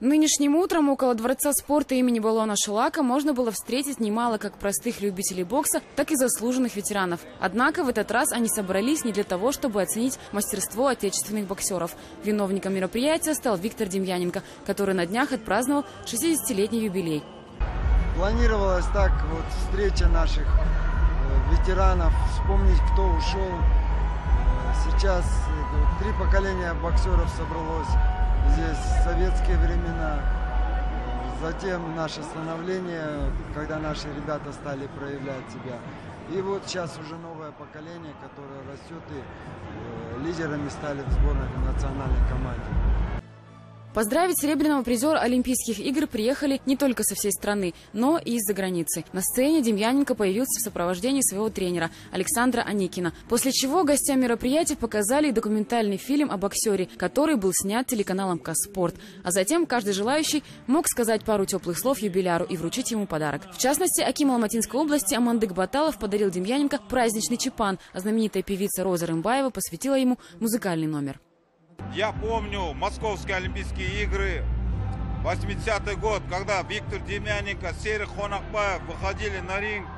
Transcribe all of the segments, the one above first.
Нынешним утром около Дворца спорта имени Балона Шелака можно было встретить немало как простых любителей бокса, так и заслуженных ветеранов. Однако в этот раз они собрались не для того, чтобы оценить мастерство отечественных боксеров. Виновником мероприятия стал Виктор Демьяненко, который на днях отпраздновал 60-летний юбилей. Планировалась так вот встреча наших э, ветеранов, вспомнить, кто ушел. Э, Сейчас три поколения боксеров собралось здесь в советские времена. Затем наше становление, когда наши ребята стали проявлять себя. И вот сейчас уже новое поколение, которое растет и э, лидерами стали в сборной в национальной команде. Поздравить серебряного призера Олимпийских игр приехали не только со всей страны, но и из-за границы. На сцене Демьяненко появился в сопровождении своего тренера Александра Аникина. После чего гостям мероприятия показали документальный фильм о боксере, который был снят телеканалом «Каспорт». А затем каждый желающий мог сказать пару теплых слов юбиляру и вручить ему подарок. В частности, Аким Алматинской области Амандык Баталов подарил Демьяненко праздничный чепан, а знаменитая певица Роза Рымбаева посвятила ему музыкальный номер. Я помню Московские Олимпийские игры, 80-й год, когда Виктор Демьяненко, Серый Хонакбаев выходили на ринг.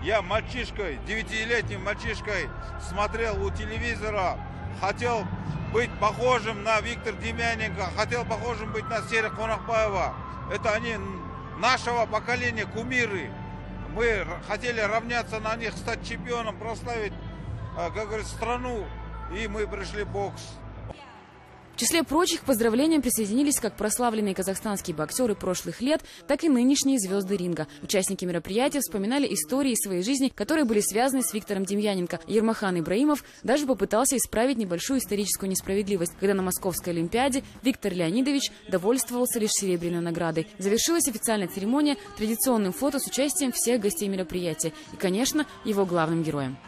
Я мальчишкой, девятилетним мальчишкой смотрел у телевизора, хотел быть похожим на Виктор Демьяненко, хотел похожим быть на Серых Хонакбаева. Это они нашего поколения кумиры. Мы хотели равняться на них, стать чемпионом, прославить, э, как говорится, страну. И мы пришли в бокс. В числе прочих к поздравлениям присоединились как прославленные казахстанские боксеры прошлых лет, так и нынешние звезды ринга. Участники мероприятия вспоминали истории своей жизни, которые были связаны с Виктором Демьяненко. Ермахан Ибраимов даже попытался исправить небольшую историческую несправедливость, когда на Московской Олимпиаде Виктор Леонидович довольствовался лишь серебряной наградой. Завершилась официальная церемония традиционным фото с участием всех гостей мероприятия и, конечно, его главным героем.